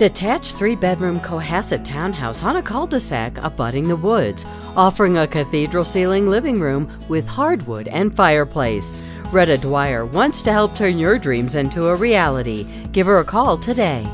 Detached three bedroom Cohasset townhouse on a cul de sac abutting the woods, offering a cathedral ceiling living room with hardwood and fireplace. Retta Dwyer wants to help turn your dreams into a reality. Give her a call today.